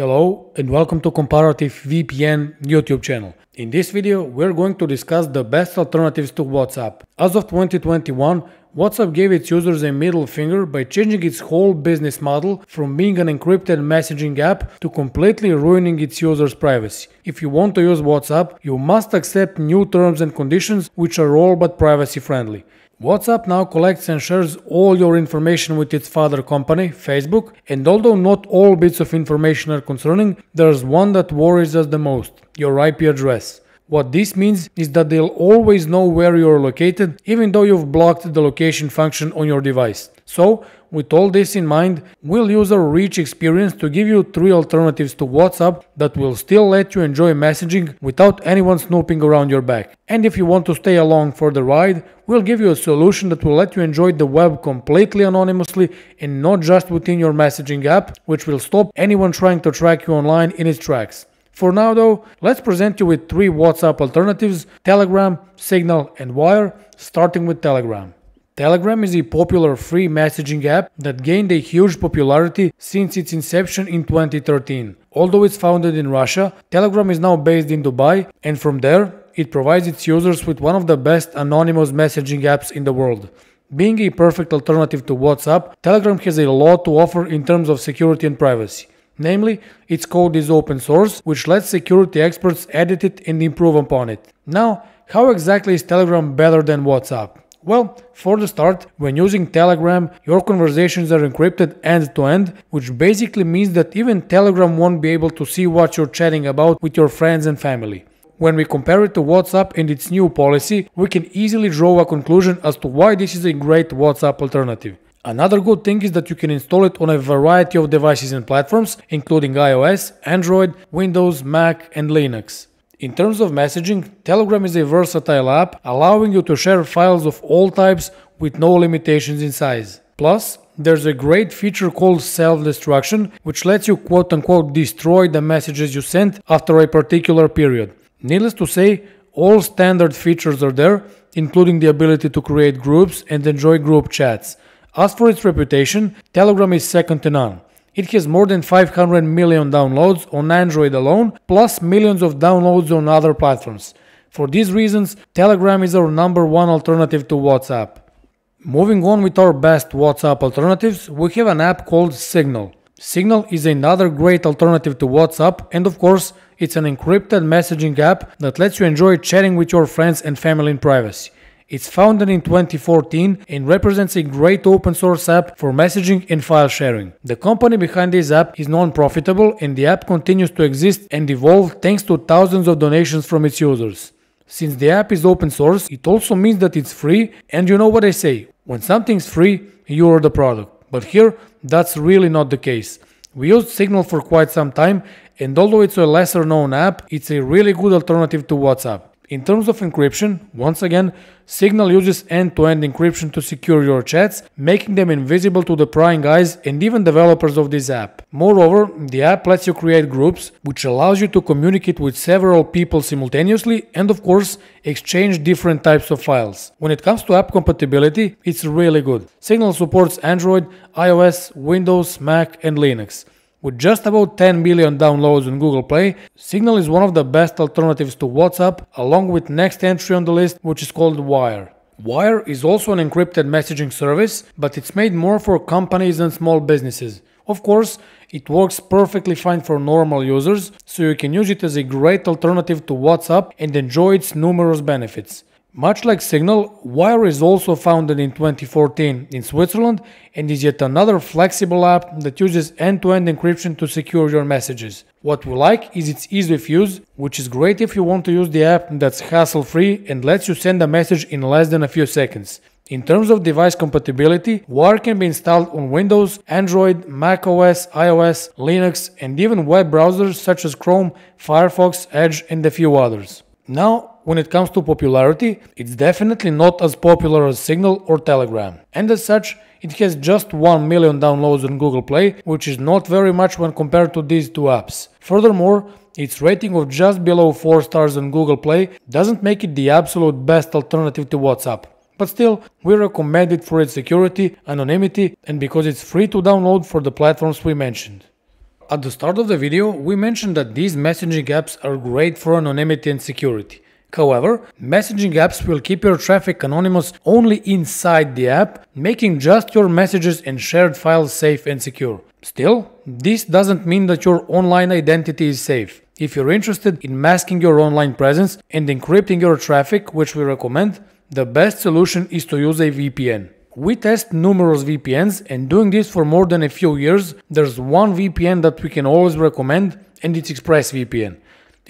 Hello and welcome to Comparatif VPN YouTube channel. In this video we're going to discuss the best alternatives to WhatsApp. As of 2021, WhatsApp gave its users a middle finger by changing its whole business model from being an encrypted messaging app to completely ruining its users' privacy. If you want to use WhatsApp, you must accept new terms and conditions which are all but privacy friendly. WhatsApp now collects and shares all your information with its father company, Facebook, and although not all bits of information are concerning, there's one that worries us the most your IP address. What this means is that they'll always know where you're located even though you've blocked the location function on your device. So, with all this in mind, we'll use our rich experience to give you three alternatives to WhatsApp that will still let you enjoy messaging without anyone snooping around your back. And if you want to stay along for the ride, we'll give you a solution that will let you enjoy the web completely anonymously and not just within your messaging app, which will stop anyone trying to track you online in its tracks. For now though, let's present you with three WhatsApp alternatives, Telegram, Signal and Wire, starting with Telegram. Telegram is a popular free messaging app that gained a huge popularity since its inception in 2013. Although it's founded in Russia, Telegram is now based in Dubai and from there it provides its users with one of the best anonymous messaging apps in the world. Being a perfect alternative to WhatsApp, Telegram has a lot to offer in terms of security and privacy. Namely, its code is open source, which lets security experts edit it and improve upon it. Now, how exactly is Telegram better than WhatsApp? Well, for the start, when using Telegram, your conversations are encrypted end to end, which basically means that even Telegram won't be able to see what you're chatting about with your friends and family. When we compare it to WhatsApp and its new policy, we can easily draw a conclusion as to why this is a great WhatsApp alternative. Another good thing is that you can install it on a variety of devices and platforms, including iOS, Android, Windows, Mac, and Linux. In terms of messaging, Telegram is a versatile app allowing you to share files of all types with no limitations in size. Plus, there's a great feature called self-destruction, which lets you quote-unquote destroy the messages you sent after a particular period. Needless to say, all standard features are there, including the ability to create groups and enjoy group chats. As for its reputation, Telegram is second to none. It has more than 500 million downloads on Android alone, plus millions of downloads on other platforms. For these reasons, Telegram is our number one alternative to WhatsApp. Moving on with our best WhatsApp alternatives, we have an app called Signal. Signal is another great alternative to WhatsApp and of course, it's an encrypted messaging app that lets you enjoy chatting with your friends and family in privacy. It's founded in 2014 and represents a great open source app for messaging and file sharing. The company behind this app is non-profitable and the app continues to exist and evolve thanks to thousands of donations from its users. Since the app is open source, it also means that it's free and you know what I say, when something's free, you are the product. But here, that's really not the case. We used Signal for quite some time and although it's a lesser known app, it's a really good alternative to WhatsApp. In terms of encryption, once again, Signal uses end-to-end encryption to secure your chats, making them invisible to the prying eyes and even developers of this app. Moreover, the app lets you create groups, which allows you to communicate with several people simultaneously and of course, exchange different types of files. When it comes to app compatibility, it's really good. Signal supports Android, iOS, Windows, Mac and Linux. With just about 10 million downloads on Google Play, Signal is one of the best alternatives to WhatsApp, along with next entry on the list, which is called Wire. Wire is also an encrypted messaging service, but it's made more for companies and small businesses. Of course, it works perfectly fine for normal users, so you can use it as a great alternative to WhatsApp and enjoy its numerous benefits. Much like Signal, Wire is also founded in 2014 in Switzerland and is yet another flexible app that uses end-to-end encryption to secure your messages. What we like is its ease of use, which is great if you want to use the app that's hassle-free and lets you send a message in less than a few seconds. In terms of device compatibility, Wire can be installed on Windows, Android, macOS, iOS, Linux, and even web browsers such as Chrome, Firefox, Edge, and a few others. Now, when it comes to popularity, it's definitely not as popular as Signal or Telegram. And as such, it has just 1 million downloads on Google Play, which is not very much when compared to these two apps. Furthermore, its rating of just below 4 stars on Google Play doesn't make it the absolute best alternative to WhatsApp. But still, we recommend it for its security, anonymity, and because it's free to download for the platforms we mentioned. At the start of the video, we mentioned that these messaging apps are great for anonymity and security. However, messaging apps will keep your traffic anonymous only inside the app, making just your messages and shared files safe and secure. Still, this doesn't mean that your online identity is safe. If you're interested in masking your online presence and encrypting your traffic, which we recommend, the best solution is to use a VPN. We test numerous VPNs and doing this for more than a few years, there's one VPN that we can always recommend and it's ExpressVPN.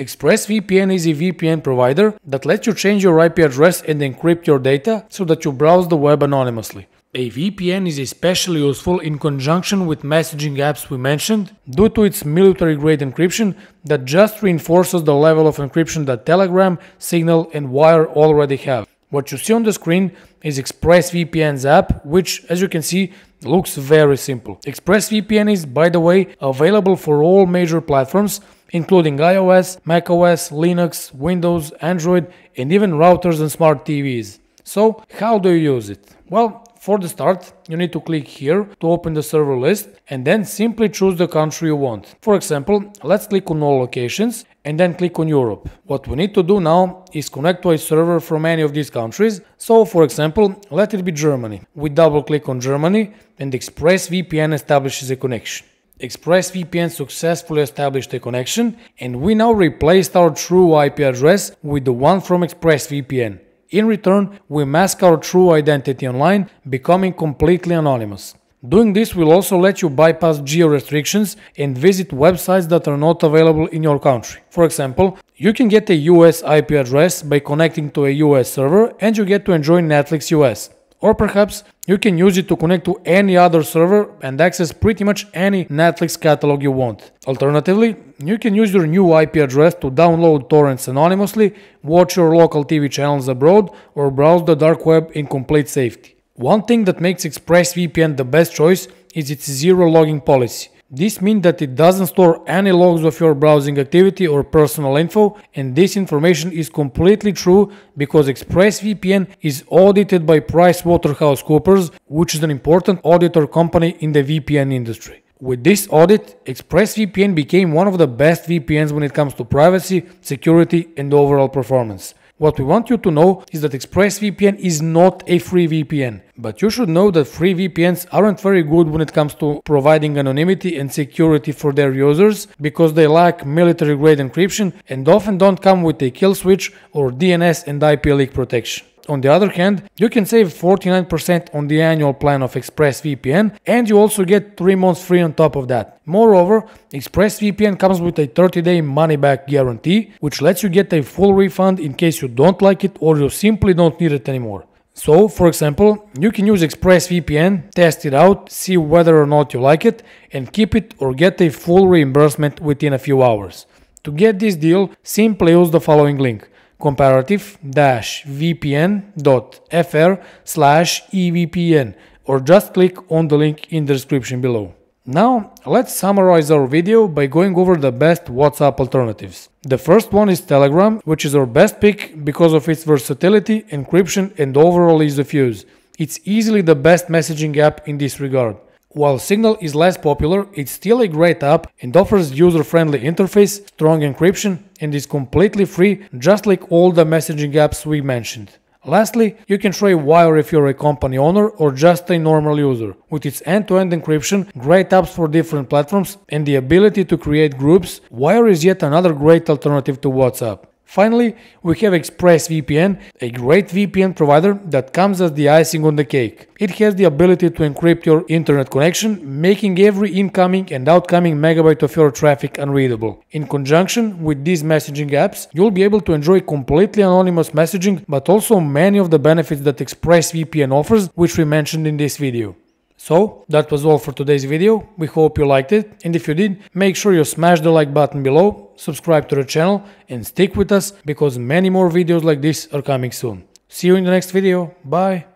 ExpressVPN is a VPN provider that lets you change your IP address and encrypt your data so that you browse the web anonymously. A VPN is especially useful in conjunction with messaging apps we mentioned due to its military grade encryption that just reinforces the level of encryption that Telegram, Signal, and Wire already have. What you see on the screen is ExpressVPN's app, which, as you can see, looks very simple. ExpressVPN is, by the way, available for all major platforms including iOS, macOS, Linux, Windows, Android, and even routers and smart TVs. So, how do you use it? Well, for the start, you need to click here to open the server list and then simply choose the country you want. For example, let's click on all locations and then click on Europe. What we need to do now is connect to a server from any of these countries. So for example, let it be Germany. We double click on Germany and ExpressVPN establishes a connection. ExpressVPN successfully established a connection and we now replaced our true IP address with the one from ExpressVPN. In return, we mask our true identity online, becoming completely anonymous. Doing this will also let you bypass geo restrictions and visit websites that are not available in your country. For example, you can get a US IP address by connecting to a US server and you get to enjoy Netflix US. Or perhaps you can use it to connect to any other server and access pretty much any Netflix catalog you want. Alternatively, you can use your new IP address to download torrents anonymously, watch your local TV channels abroad, or browse the dark web in complete safety. One thing that makes ExpressVPN the best choice is its zero logging policy. This means that it doesn't store any logs of your browsing activity or personal info and this information is completely true because ExpressVPN is audited by PricewaterhouseCoopers which is an important auditor company in the VPN industry. With this audit, ExpressVPN became one of the best VPNs when it comes to privacy, security and overall performance. What we want you to know is that ExpressVPN is not a free VPN, but you should know that free VPNs aren't very good when it comes to providing anonymity and security for their users because they lack military grade encryption and often don't come with a kill switch or DNS and IP leak protection. On the other hand, you can save 49% on the annual plan of ExpressVPN and you also get 3 months free on top of that. Moreover, ExpressVPN comes with a 30-day money-back guarantee, which lets you get a full refund in case you don't like it or you simply don't need it anymore. So, for example, you can use ExpressVPN, test it out, see whether or not you like it, and keep it or get a full reimbursement within a few hours. To get this deal, simply use the following link comparatif-vpn.fr slash evpn or just click on the link in the description below. Now, let's summarize our video by going over the best WhatsApp alternatives. The first one is Telegram, which is our best pick because of its versatility, encryption and overall ease of use. It's easily the best messaging app in this regard. While Signal is less popular, it's still a great app and offers user-friendly interface, strong encryption and is completely free just like all the messaging apps we mentioned. Lastly, you can try Wire if you're a company owner or just a normal user. With its end-to-end -end encryption, great apps for different platforms and the ability to create groups, Wire is yet another great alternative to WhatsApp. Finally, we have ExpressVPN, a great VPN provider that comes as the icing on the cake. It has the ability to encrypt your internet connection, making every incoming and outgoing megabyte of your traffic unreadable. In conjunction with these messaging apps, you'll be able to enjoy completely anonymous messaging, but also many of the benefits that ExpressVPN offers, which we mentioned in this video. So, that was all for today's video, we hope you liked it, and if you did, make sure you smash the like button below, subscribe to the channel, and stick with us because many more videos like this are coming soon. See you in the next video, bye!